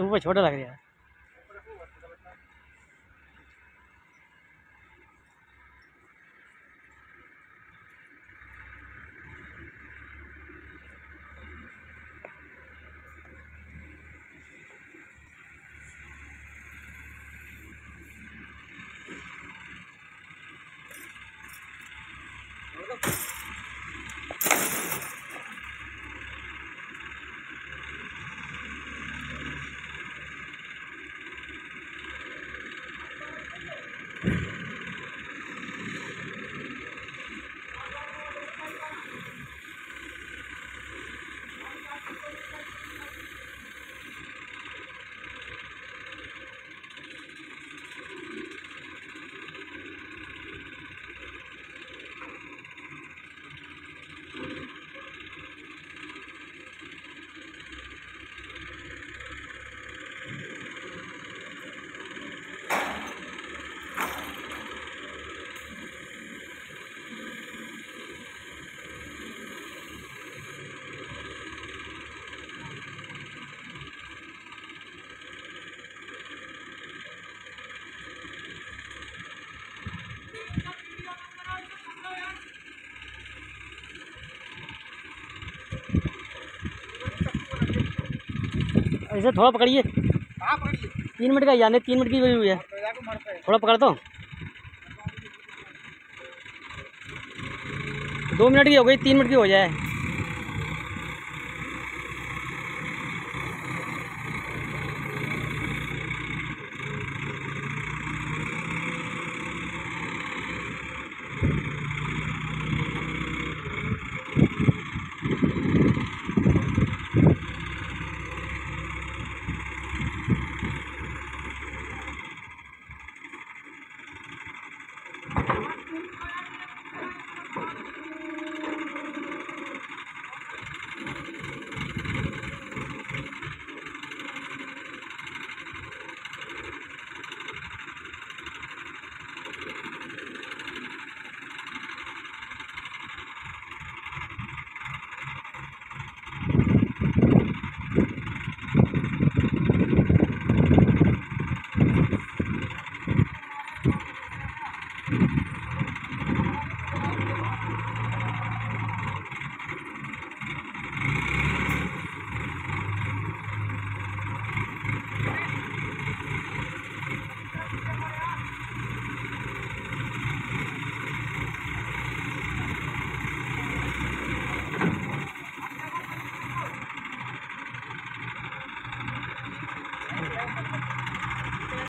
ऊपर छोटा लग रहा है। Mm-hmm. ऐसे थोड़ा पकड़िए। तीन मिनट का जाने तीन मिनट की हुई हुई है। तो थोड़ा पकड़ दो दो मिनट की हो गई तीन मिनट की हो जाए।